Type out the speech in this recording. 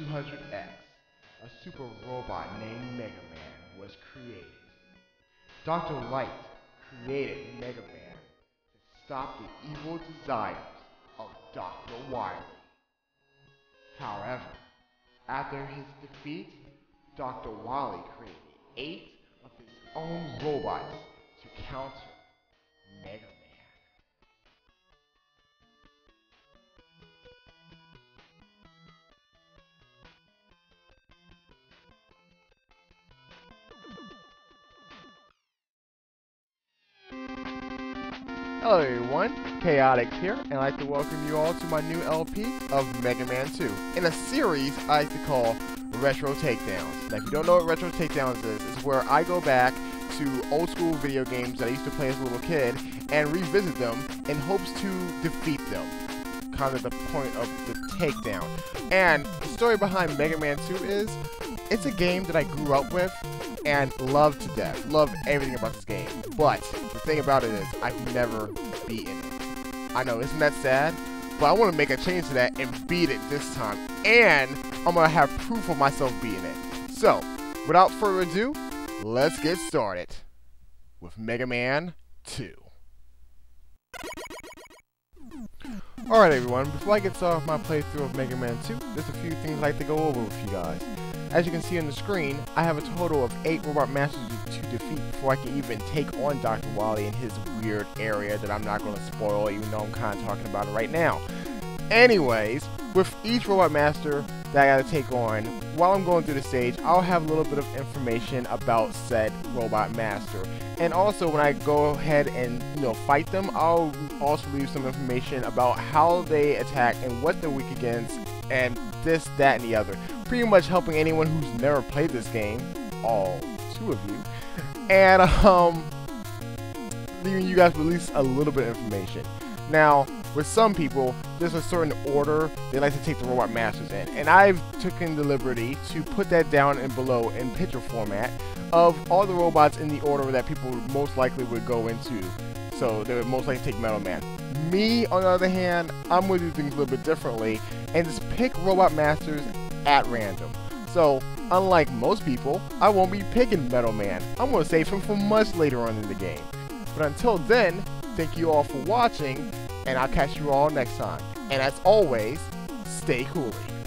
200X, a super robot named Mega Man was created. Dr. Light created Mega Man to stop the evil desires of Dr. Wily. However, after his defeat, Dr. Wily created eight of his own robots to counter Mega Hello everyone, Chaotix here, and I'd like to welcome you all to my new LP of Mega Man 2, in a series I like to call Retro Takedowns. Now if you don't know what Retro Takedowns is, it's where I go back to old school video games that I used to play as a little kid and revisit them in hopes to defeat them. Kind of the point of the takedown. And the story behind Mega Man 2 is, it's a game that I grew up with and love to death. Love everything about this game. But the thing about it is, I've never beaten it. I know, isn't that sad? But I want to make a change to that and beat it this time. And I'm going to have proof of myself beating it. So, without further ado, let's get started with Mega Man 2. Alright everyone, before I get started with my playthrough of Mega Man 2, there's a few things I'd like to go over with you guys. As you can see on the screen, I have a total of 8 Robot Masters to defeat before I can even take on Dr. Wily in his weird area that I'm not going to spoil even though I'm kind of talking about it right now. Anyways, with each Robot Master that I gotta take on, while I'm going through the stage, I'll have a little bit of information about said Robot Master. And also, when I go ahead and, you know, fight them, I'll also leave some information about how they attack and what they're weak against, and this, that, and the other. Pretty much helping anyone who's never played this game, all two of you, and, um, leaving you guys at least a little bit of information. Now, with some people, there's a certain order they like to take the Robot Masters in, and I've taken the liberty to put that down and below in picture format of all the robots in the order that people most likely would go into. So they would most likely take Metal Man. Me, on the other hand, I'm going to do things a little bit differently and just pick Robot Masters at random. So, unlike most people, I won't be picking Metal Man. I'm going to save him for much later on in the game. But until then, thank you all for watching, and I'll catch you all next time. And as always, stay coolie.